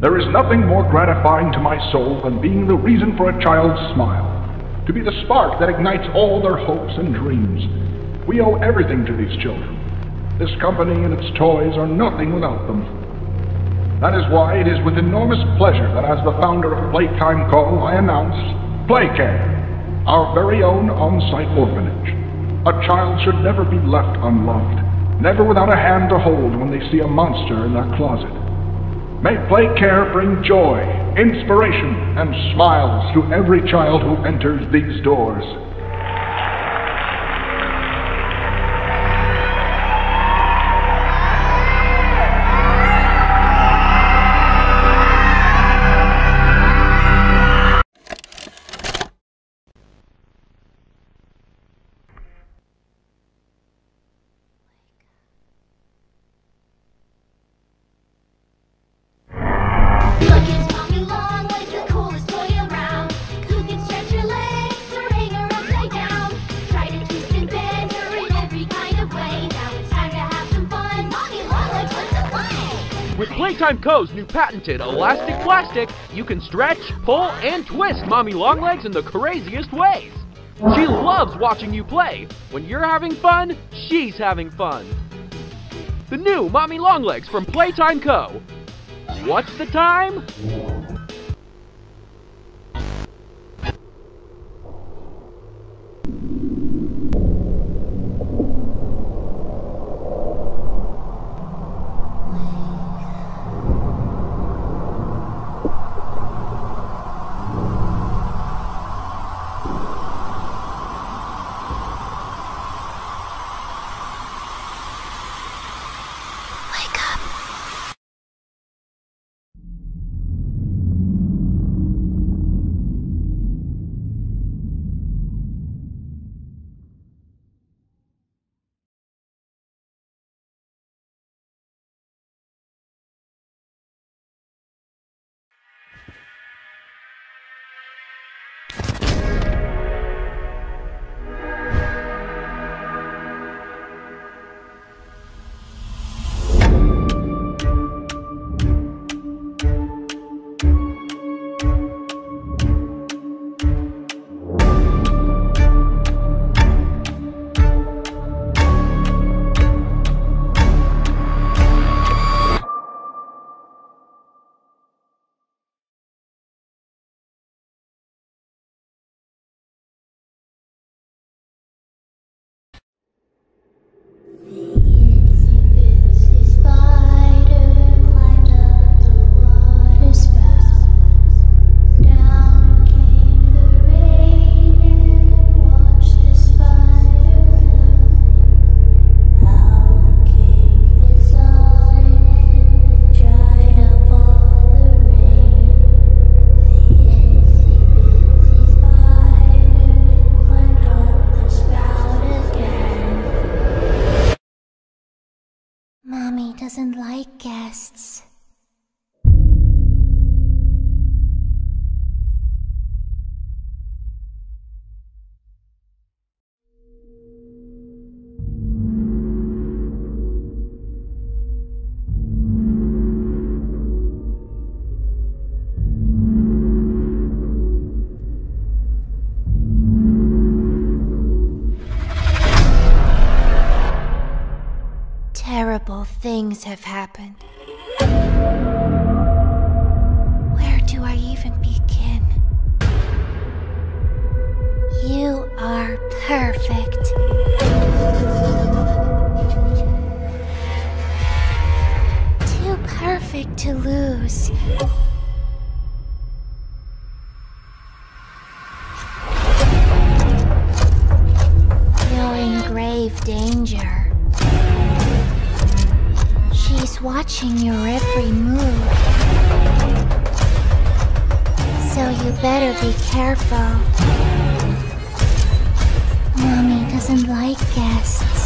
There is nothing more gratifying to my soul than being the reason for a child's smile, to be the spark that ignites all their hopes and dreams. We owe everything to these children. This company and its toys are nothing without them. That is why it is with enormous pleasure that as the founder of Playtime Co., I announce Playcare, our very own on-site orphanage. A child should never be left unloved, never without a hand to hold when they see a monster in their closet. May Playcare bring joy, inspiration, and smiles to every child who enters these doors. With Playtime Co.'s new patented Elastic Plastic, you can stretch, pull, and twist Mommy Longlegs in the craziest ways. She loves watching you play. When you're having fun, she's having fun. The new Mommy Longlegs from Playtime Co. What's the time? Mommy doesn't like guests. Things have happened. Where do I even begin? You are perfect. Too perfect to lose. You're in grave danger. Watching your every move. So you better be careful. Mommy doesn't like guests.